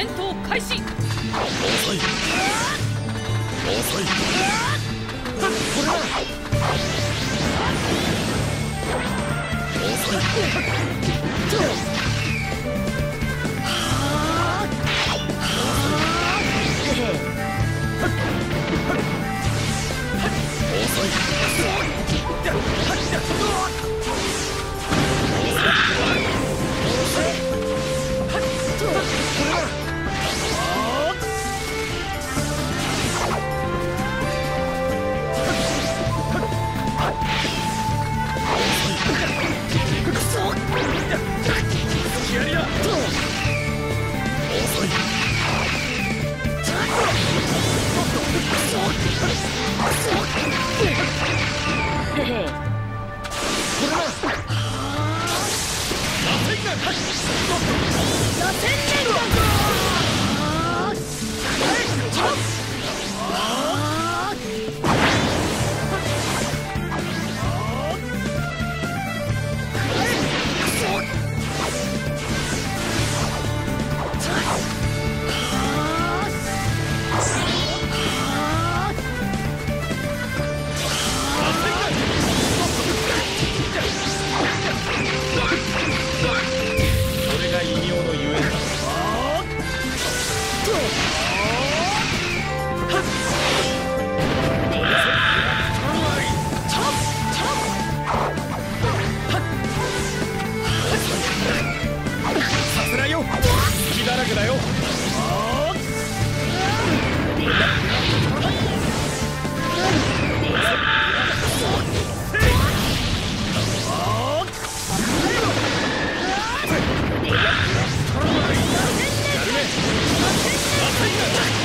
戦闘開始。遅い。遅い。これだ遅い戦連弾グだよ。やる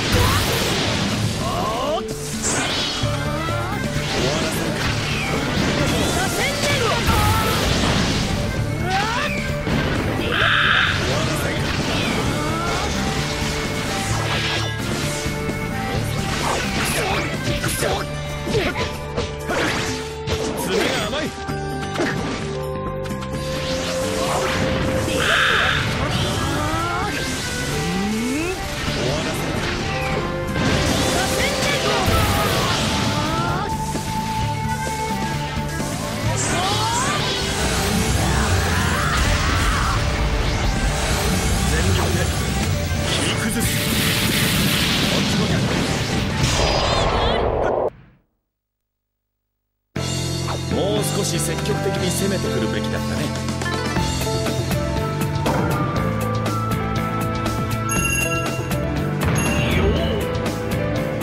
もう少し積極的に攻めてくるべきだったね。